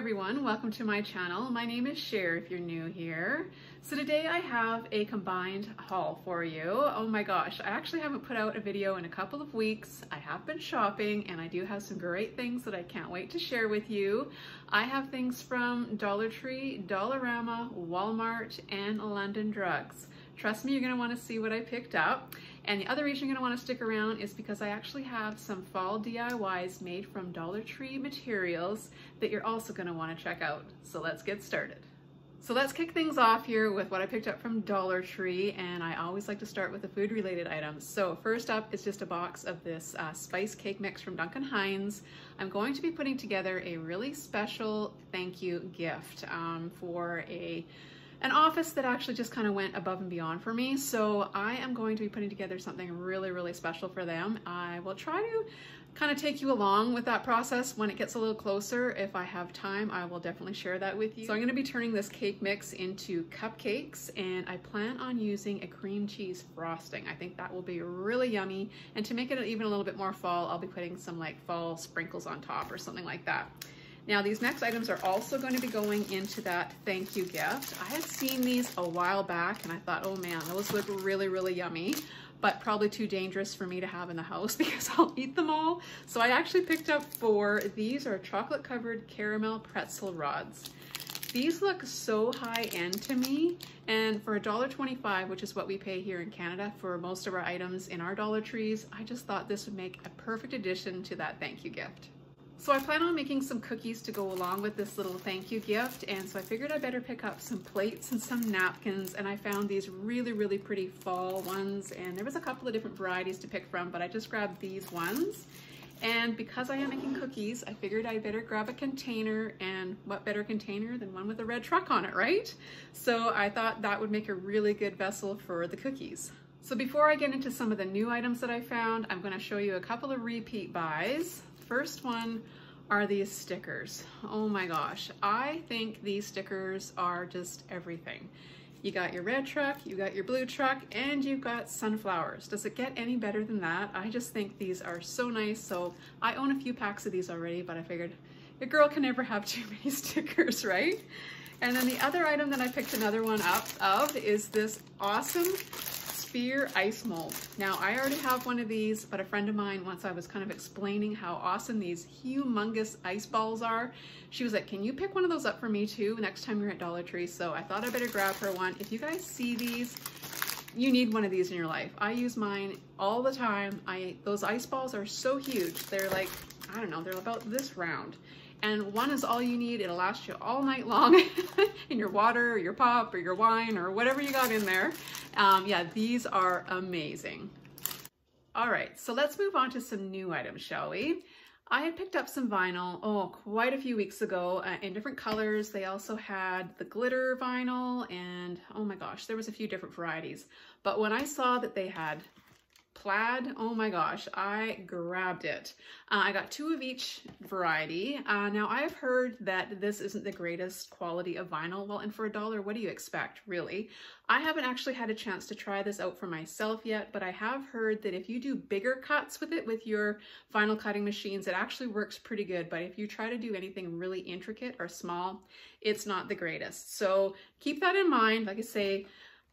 everyone, welcome to my channel. My name is Sher if you're new here. So today I have a combined haul for you. Oh my gosh, I actually haven't put out a video in a couple of weeks. I have been shopping and I do have some great things that I can't wait to share with you. I have things from Dollar Tree, Dollarama, Walmart, and London Drugs. Trust me, you're gonna wanna see what I picked up. And the other reason you're gonna wanna stick around is because I actually have some fall DIYs made from Dollar Tree materials that you're also gonna wanna check out. So let's get started. So let's kick things off here with what I picked up from Dollar Tree and I always like to start with the food related items. So first up is just a box of this uh, spice cake mix from Duncan Hines. I'm going to be putting together a really special thank you gift um, for a an office that actually just kind of went above and beyond for me. So I am going to be putting together something really, really special for them. I will try to kind of take you along with that process when it gets a little closer. If I have time, I will definitely share that with you. So I'm gonna be turning this cake mix into cupcakes and I plan on using a cream cheese frosting. I think that will be really yummy. And to make it even a little bit more fall, I'll be putting some like fall sprinkles on top or something like that. Now these next items are also going to be going into that thank you gift. I had seen these a while back and I thought, oh man, those look really, really yummy, but probably too dangerous for me to have in the house because I'll eat them all. So I actually picked up four. These are chocolate covered caramel pretzel rods. These look so high end to me. And for $1.25, which is what we pay here in Canada for most of our items in our Dollar Trees, I just thought this would make a perfect addition to that thank you gift. So I plan on making some cookies to go along with this little thank you gift. And so I figured I better pick up some plates and some napkins. And I found these really, really pretty fall ones. And there was a couple of different varieties to pick from, but I just grabbed these ones. And because I am making cookies, I figured I better grab a container and what better container than one with a red truck on it, right? So I thought that would make a really good vessel for the cookies. So before I get into some of the new items that I found, I'm gonna show you a couple of repeat buys first one are these stickers. Oh my gosh, I think these stickers are just everything. You got your red truck, you got your blue truck, and you've got sunflowers. Does it get any better than that? I just think these are so nice. So I own a few packs of these already, but I figured a girl can never have too many stickers, right? And then the other item that I picked another one up of is this awesome Sphere Ice Mold. Now, I already have one of these, but a friend of mine, once I was kind of explaining how awesome these humongous ice balls are, she was like, can you pick one of those up for me too next time you're at Dollar Tree? So I thought I better grab her one. If you guys see these, you need one of these in your life. I use mine all the time. I Those ice balls are so huge. They're like, I don't know, they're about this round and one is all you need. It'll last you all night long in your water or your pop or your wine or whatever you got in there. Um, yeah, these are amazing. All right, so let's move on to some new items, shall we? I had picked up some vinyl, oh, quite a few weeks ago uh, in different colors. They also had the glitter vinyl and oh my gosh, there was a few different varieties. But when I saw that they had plaid. Oh my gosh, I grabbed it. Uh, I got two of each variety. Uh, now I've heard that this isn't the greatest quality of vinyl. Well, and for a dollar, what do you expect, really? I haven't actually had a chance to try this out for myself yet, but I have heard that if you do bigger cuts with it with your vinyl cutting machines, it actually works pretty good. But if you try to do anything really intricate or small, it's not the greatest. So keep that in mind. Like I say,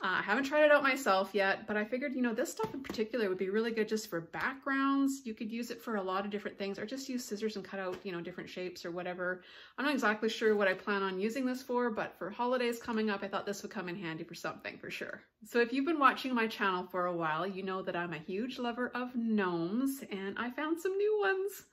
uh, I haven't tried it out myself yet, but I figured, you know, this stuff in particular would be really good just for backgrounds. You could use it for a lot of different things or just use scissors and cut out, you know, different shapes or whatever. I'm not exactly sure what I plan on using this for, but for holidays coming up, I thought this would come in handy for something for sure. So if you've been watching my channel for a while, you know that I'm a huge lover of gnomes and I found some new ones.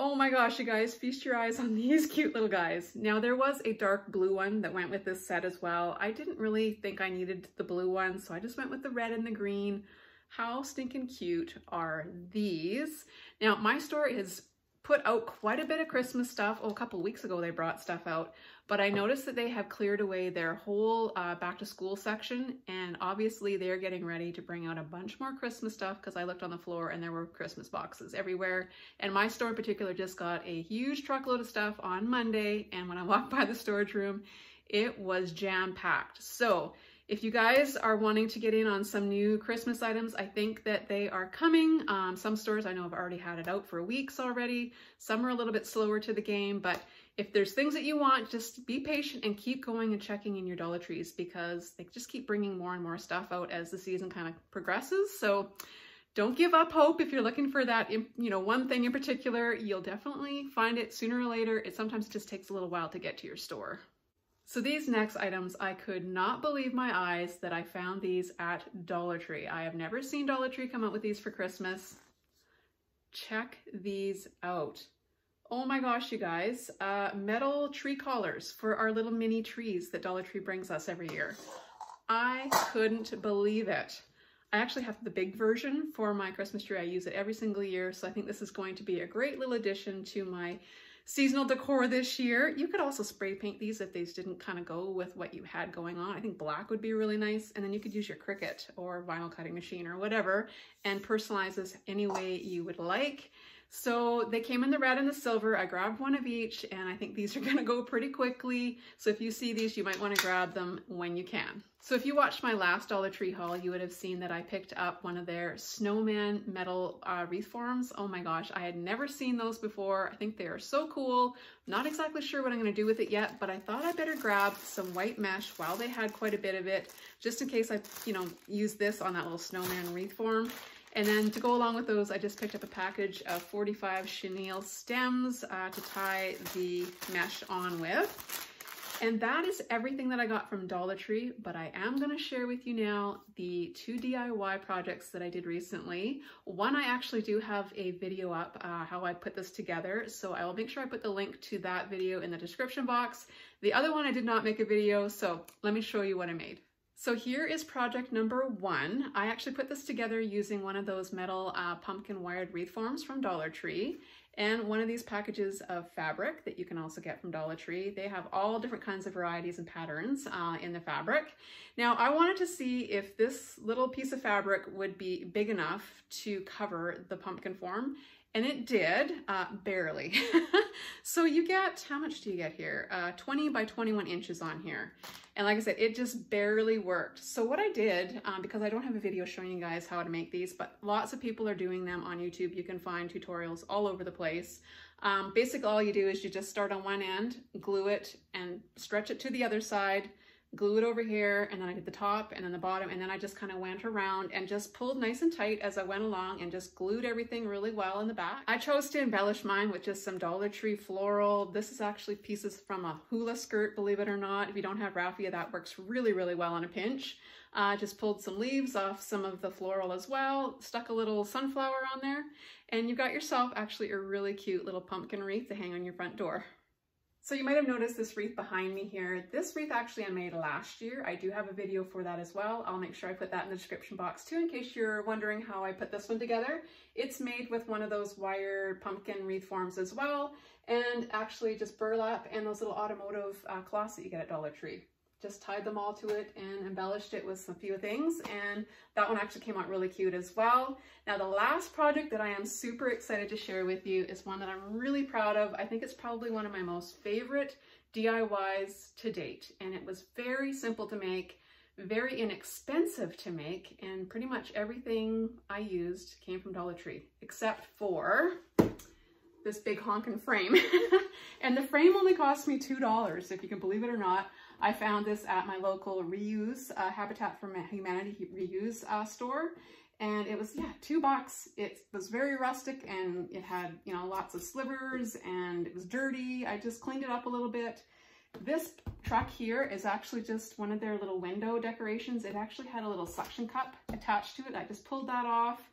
Oh my gosh, you guys, feast your eyes on these cute little guys. Now there was a dark blue one that went with this set as well. I didn't really think I needed the blue one, so I just went with the red and the green. How stinking cute are these? Now my store is put out quite a bit of Christmas stuff. Oh, a couple weeks ago they brought stuff out, but I noticed that they have cleared away their whole uh, back to school section and obviously they're getting ready to bring out a bunch more Christmas stuff because I looked on the floor and there were Christmas boxes everywhere. And my store in particular just got a huge truckload of stuff on Monday and when I walked by the storage room, it was jam packed. So if you guys are wanting to get in on some new Christmas items, I think that they are coming. Um, some stores I know have already had it out for weeks already. Some are a little bit slower to the game, but if there's things that you want, just be patient and keep going and checking in your Dollar Trees because they just keep bringing more and more stuff out as the season kind of progresses. So don't give up hope if you're looking for that, you know, one thing in particular, you'll definitely find it sooner or later. It sometimes just takes a little while to get to your store. So these next items, I could not believe my eyes that I found these at Dollar Tree. I have never seen Dollar Tree come out with these for Christmas. Check these out. Oh my gosh, you guys, uh, metal tree collars for our little mini trees that Dollar Tree brings us every year. I couldn't believe it. I actually have the big version for my Christmas tree. I use it every single year, so I think this is going to be a great little addition to my seasonal decor this year. You could also spray paint these if these didn't kind of go with what you had going on. I think black would be really nice. And then you could use your Cricut or vinyl cutting machine or whatever and personalize this any way you would like. So they came in the red and the silver. I grabbed one of each and I think these are gonna go pretty quickly. So if you see these, you might wanna grab them when you can. So if you watched my last Dollar Tree haul, you would have seen that I picked up one of their snowman metal uh, wreath forms. Oh my gosh, I had never seen those before. I think they are so cool. Not exactly sure what I'm gonna do with it yet, but I thought I better grab some white mesh while they had quite a bit of it, just in case I, you know, use this on that little snowman wreath form. And then to go along with those, I just picked up a package of 45 chenille stems uh, to tie the mesh on with. And that is everything that I got from Dollar Tree, but I am gonna share with you now the two DIY projects that I did recently. One, I actually do have a video up uh, how I put this together, so I will make sure I put the link to that video in the description box. The other one, I did not make a video, so let me show you what I made. So here is project number one. I actually put this together using one of those metal uh, pumpkin wired wreath forms from Dollar Tree and one of these packages of fabric that you can also get from Dollar Tree. They have all different kinds of varieties and patterns uh, in the fabric. Now I wanted to see if this little piece of fabric would be big enough to cover the pumpkin form and it did, uh, barely. so you get, how much do you get here? Uh, 20 by 21 inches on here. And like I said, it just barely worked. So what I did, um, because I don't have a video showing you guys how to make these, but lots of people are doing them on YouTube. You can find tutorials all over the place. Um, basically, all you do is you just start on one end, glue it, and stretch it to the other side, glue it over here and then I did the top and then the bottom and then I just kind of went around and just pulled nice and tight as I went along and just glued everything really well in the back. I chose to embellish mine with just some Dollar Tree floral. This is actually pieces from a hula skirt, believe it or not. If you don't have raffia, that works really, really well on a pinch. I uh, just pulled some leaves off some of the floral as well, stuck a little sunflower on there, and you've got yourself actually a really cute little pumpkin wreath to hang on your front door. So you might have noticed this wreath behind me here. This wreath actually I made last year. I do have a video for that as well. I'll make sure I put that in the description box too in case you're wondering how I put this one together. It's made with one of those wire pumpkin wreath forms as well and actually just burlap and those little automotive uh, cloths that you get at Dollar Tree just tied them all to it and embellished it with some few things and that one actually came out really cute as well. Now the last project that I am super excited to share with you is one that I'm really proud of. I think it's probably one of my most favorite DIYs to date and it was very simple to make, very inexpensive to make and pretty much everything I used came from Dollar Tree except for this big honkin' frame. and the frame only cost me $2 if you can believe it or not. I found this at my local reuse, uh, Habitat for Humanity reuse uh, store. And it was, yeah, two bucks. It was very rustic and it had, you know, lots of slivers and it was dirty. I just cleaned it up a little bit. This truck here is actually just one of their little window decorations. It actually had a little suction cup attached to it. I just pulled that off.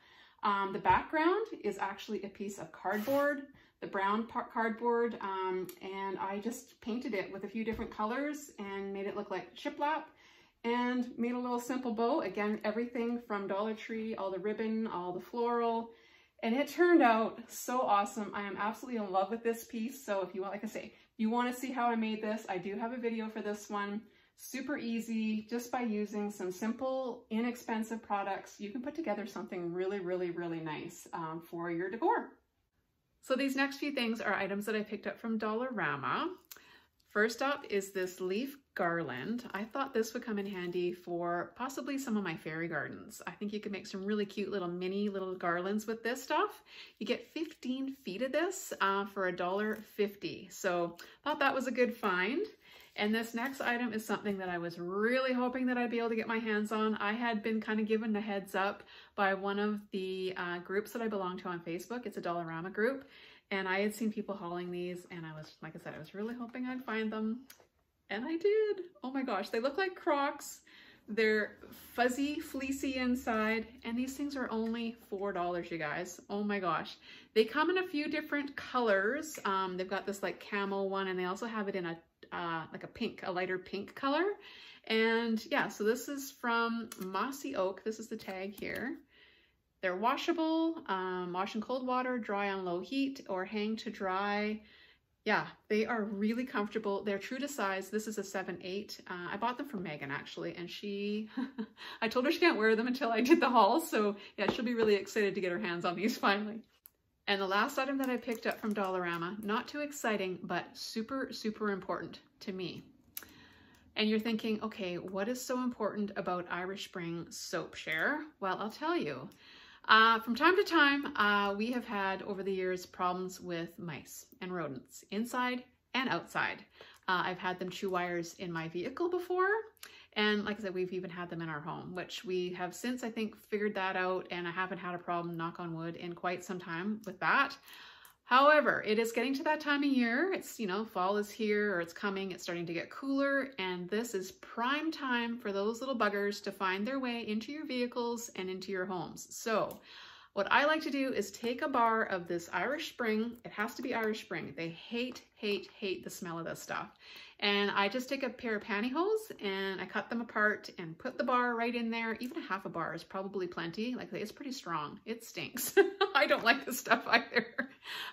Um, the background is actually a piece of cardboard the brown cardboard um, and I just painted it with a few different colors and made it look like shiplap and made a little simple bow. Again, everything from Dollar Tree, all the ribbon, all the floral, and it turned out so awesome. I am absolutely in love with this piece. So if you want, like I say, you want to see how I made this, I do have a video for this one. Super easy, just by using some simple, inexpensive products, you can put together something really, really, really nice um, for your decor. So these next few things are items that I picked up from Dollarama. First up is this leaf garland. I thought this would come in handy for possibly some of my fairy gardens. I think you could make some really cute little mini little garlands with this stuff. You get 15 feet of this uh, for $1.50. So thought that was a good find. And this next item is something that I was really hoping that I'd be able to get my hands on. I had been kind of given the heads up by one of the uh, groups that I belong to on Facebook. It's a Dollarama group. And I had seen people hauling these and I was, like I said, I was really hoping I'd find them. And I did. Oh my gosh, they look like Crocs. They're fuzzy, fleecy inside, and these things are only $4, you guys. Oh my gosh. They come in a few different colors. Um, they've got this like camel one, and they also have it in a uh, like a pink, a lighter pink color. And yeah, so this is from Mossy Oak. This is the tag here. They're washable, um, wash in cold water, dry on low heat, or hang to dry. Yeah, they are really comfortable. They're true to size. This is a 7-8. Uh, I bought them from Megan, actually, and she... I told her she can't wear them until I did the haul, so yeah, she'll be really excited to get her hands on these finally. And the last item that I picked up from Dollarama, not too exciting, but super, super important to me. And you're thinking, okay, what is so important about Irish Spring soap Sher? Well, I'll tell you. Uh, from time to time, uh, we have had over the years problems with mice and rodents inside and outside. Uh, I've had them chew wires in my vehicle before. And like I said, we've even had them in our home, which we have since, I think, figured that out. And I haven't had a problem, knock on wood, in quite some time with that. However, it is getting to that time of year. It's, you know, fall is here or it's coming. It's starting to get cooler. And this is prime time for those little buggers to find their way into your vehicles and into your homes. So what I like to do is take a bar of this Irish Spring. It has to be Irish Spring. They hate, hate, hate the smell of this stuff. And I just take a pair of pantyhose and I cut them apart and put the bar right in there. Even a half a bar is probably plenty. Like it's pretty strong. It stinks. I don't like this stuff either.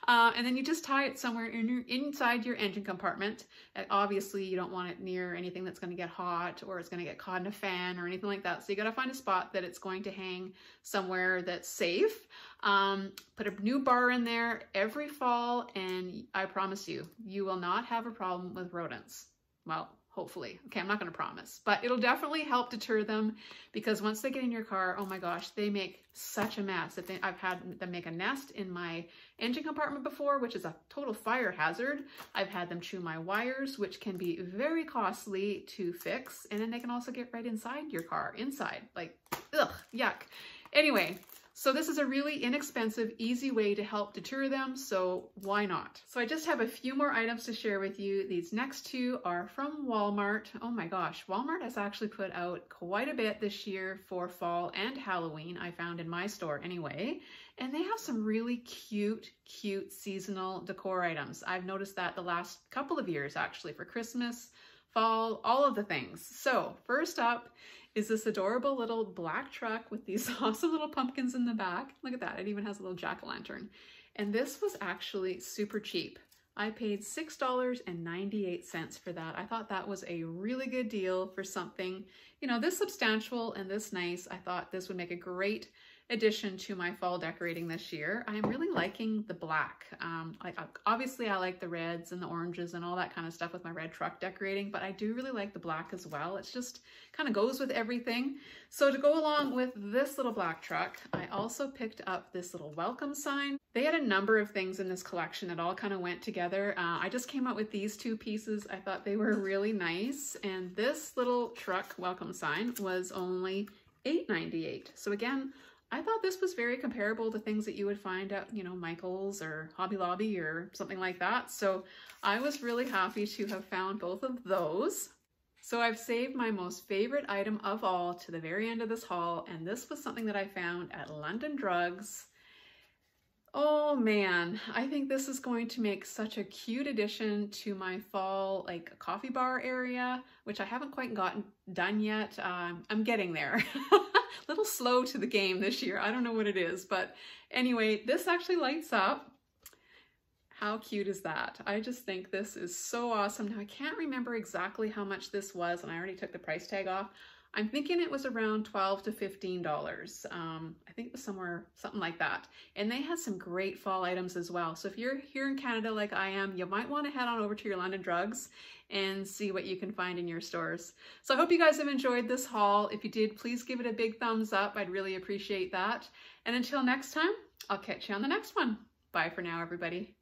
Uh, and then you just tie it somewhere in your, inside your engine compartment. And obviously you don't want it near anything that's going to get hot or it's going to get caught in a fan or anything like that. So you got to find a spot that it's going to hang somewhere that's safe. Um, put a new bar in there every fall and I promise you, you will not have a problem with rodents. Well, hopefully. Okay, I'm not going to promise, but it'll definitely help deter them because once they get in your car, oh my gosh, they make such a mess. If they, I've had them make a nest in my engine compartment before, which is a total fire hazard. I've had them chew my wires, which can be very costly to fix. And then they can also get right inside your car, inside, like, ugh, yuck. Anyway, so this is a really inexpensive, easy way to help deter them, so why not? So I just have a few more items to share with you. These next two are from Walmart. Oh my gosh, Walmart has actually put out quite a bit this year for fall and Halloween, I found in my store anyway. And they have some really cute, cute seasonal decor items. I've noticed that the last couple of years actually for Christmas, fall, all of the things. So first up is this adorable little black truck with these awesome little pumpkins in the back. Look at that, it even has a little jack-o'-lantern. And this was actually super cheap. I paid $6.98 for that. I thought that was a really good deal for something, you know, this substantial and this nice. I thought this would make a great addition to my fall decorating this year. I am really liking the black. Um, I, obviously I like the reds and the oranges and all that kind of stuff with my red truck decorating, but I do really like the black as well. It's just kind of goes with everything. So to go along with this little black truck, I also picked up this little welcome sign. They had a number of things in this collection that all kind of went together. Uh, I just came up with these two pieces. I thought they were really nice. And this little truck welcome sign was only $8.98. So again, I thought this was very comparable to things that you would find at, you know, Michael's or Hobby Lobby or something like that. So I was really happy to have found both of those. So I've saved my most favorite item of all to the very end of this haul, and this was something that I found at London Drugs. Oh man, I think this is going to make such a cute addition to my fall like coffee bar area, which I haven't quite gotten done yet. Um, I'm getting there. little slow to the game this year. I don't know what it is, but anyway, this actually lights up. How cute is that? I just think this is so awesome. Now I can't remember exactly how much this was and I already took the price tag off. I'm thinking it was around 12 to $15. Um, I think it was somewhere, something like that. And they had some great fall items as well. So if you're here in Canada like I am, you might want to head on over to your London Drugs and see what you can find in your stores. So I hope you guys have enjoyed this haul. If you did, please give it a big thumbs up. I'd really appreciate that. And until next time, I'll catch you on the next one. Bye for now, everybody.